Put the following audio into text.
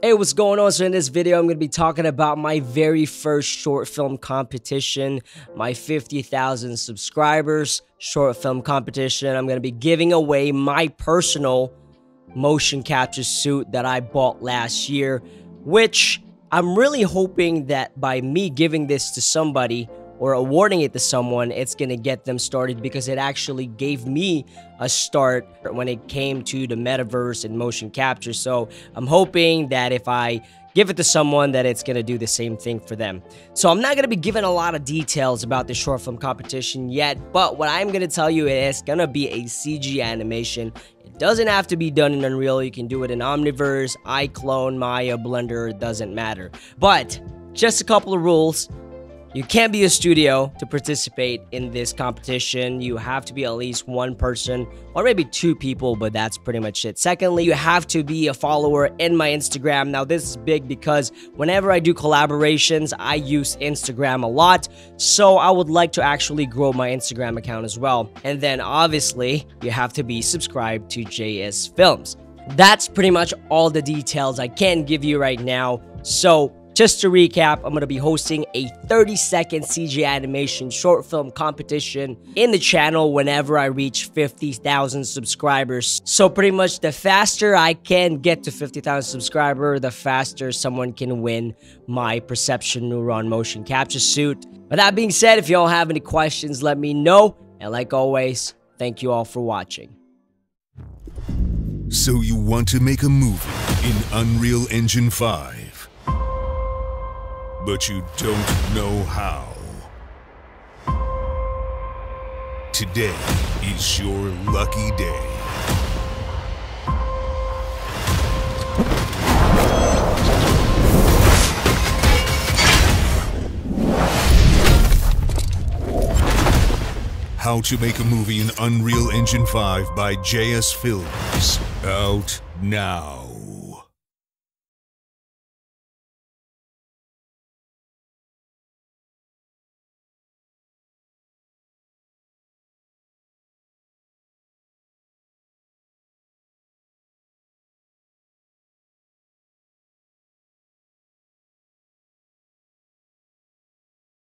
Hey, what's going on? So in this video, I'm going to be talking about my very first short film competition, my 50,000 subscribers short film competition. I'm going to be giving away my personal motion capture suit that I bought last year, which I'm really hoping that by me giving this to somebody or awarding it to someone, it's going to get them started because it actually gave me a start when it came to the metaverse and motion capture. So I'm hoping that if I give it to someone that it's going to do the same thing for them. So I'm not going to be giving a lot of details about the short film competition yet, but what I'm going to tell you is going to be a CG animation. It doesn't have to be done in Unreal. You can do it in Omniverse, iClone, Maya, Blender, doesn't matter. But just a couple of rules. You can't be a studio to participate in this competition. You have to be at least one person or maybe two people, but that's pretty much it. Secondly, you have to be a follower in my Instagram. Now, this is big because whenever I do collaborations, I use Instagram a lot. So I would like to actually grow my Instagram account as well. And then obviously, you have to be subscribed to JSFILMZ. That's pretty much all the details I can give you right now. So just to recap, I'm going to be hosting a 30 second CG animation short film competition in the channel whenever I reach 50,000 subscribers. So pretty much the faster I can get to 50,000 subscribers, the faster someone can win my Perception Neuron motion capture suit. But that being said, if y'all have any questions, let me know. And like always, thank you all for watching. So you want to make a movie in Unreal Engine 5? But you don't know how. Today is your lucky day. How to Make a Movie in Unreal Engine 5 by JSFILMZ. Out now.